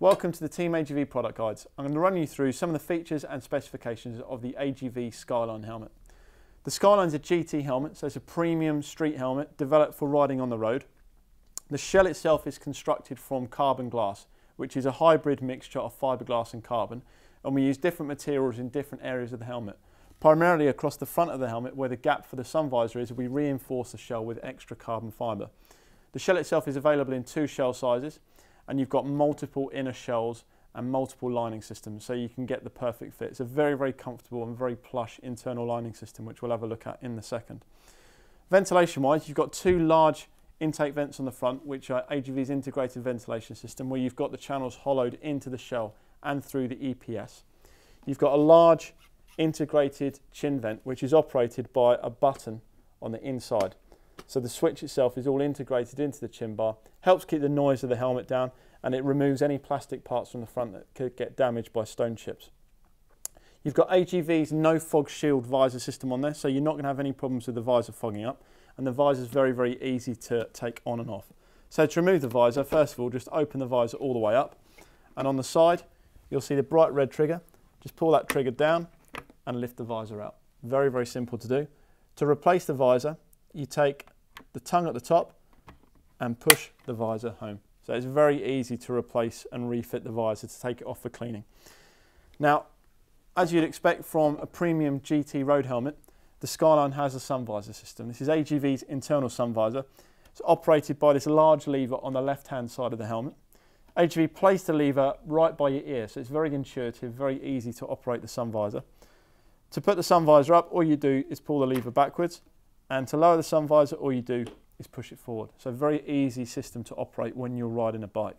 Welcome to the Team AGV product guides. I'm going to run you through some of the features and specifications of the AGV Skyline helmet. The Skyline is a GT helmet, so it's a premium street helmet developed for riding on the road. The shell itself is constructed from carbon glass, which is a hybrid mixture of fiberglass and carbon, and we use different materials in different areas of the helmet. Primarily across the front of the helmet where the gap for the sun visor is, we reinforce the shell with extra carbon fibre. The shell itself is available in two shell sizes, and you've got multiple inner shells and multiple lining systems so you can get the perfect fit. It's a very, very comfortable and very plush internal lining system which we'll have a look at in the second. Ventilation wise, you've got two large intake vents on the front which are AGV's integrated ventilation system where you've got the channels hollowed into the shell and through the EPS. You've got a large integrated chin vent which is operated by a button on the inside. So the switch itself is all integrated into the chin bar, helps keep the noise of the helmet down, and it removes any plastic parts from the front that could get damaged by stone chips. You've got AGV's no fog shield visor system on there, so you're not going to have any problems with the visor fogging up, and the visor is very, very easy to take on and off. So to remove the visor, first of all, just open the visor all the way up, and on the side, you'll see the bright red trigger. Just pull that trigger down and lift the visor out. Very, very simple to do. To replace the visor, you take the tongue at the top and push the visor home. So it's very easy to replace and refit the visor to take it off for cleaning. Now, as you'd expect from a premium GT road helmet, the Skyline has a sun visor system. This is AGV's internal sun visor. It's operated by this large lever on the left-hand side of the helmet. AGV place the lever right by your ear, so it's very intuitive, very easy to operate the sun visor. To put the sun visor up, all you do is pull the lever backwards and to lower the sun visor, all you do is push it forward. So very easy system to operate when you're riding a bike.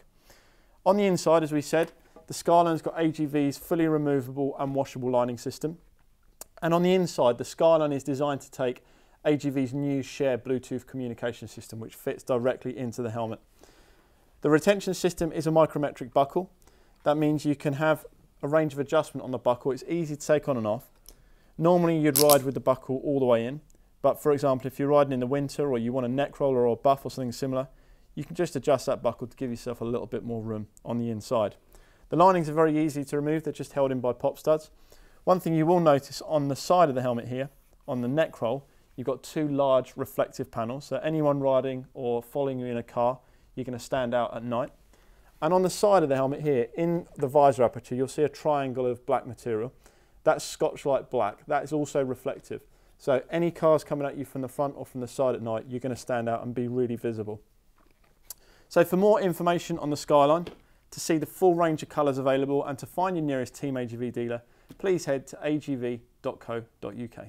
On the inside, as we said, the Skyline's got AGV's fully removable and washable lining system. And on the inside, the Skyline is designed to take AGV's new shared Bluetooth communication system, which fits directly into the helmet. The retention system is a micrometric buckle. That means you can have a range of adjustment on the buckle. It's easy to take on and off. Normally you'd ride with the buckle all the way in. But for example, if you're riding in the winter or you want a neck roller or a buff or something similar, you can just adjust that buckle to give yourself a little bit more room on the inside. The linings are very easy to remove, they're just held in by pop studs. One thing you will notice on the side of the helmet here, on the neck roll, you've got two large reflective panels. So anyone riding or following you in a car, you're going to stand out at night. And on the side of the helmet here, in the visor aperture, you'll see a triangle of black material. That's Scotchlite black. That is also reflective. So any cars coming at you from the front or from the side at night, you're going to stand out and be really visible. So for more information on the Skyline, to see the full range of colours available and to find your nearest Team AGV dealer, please head to agv.co.uk.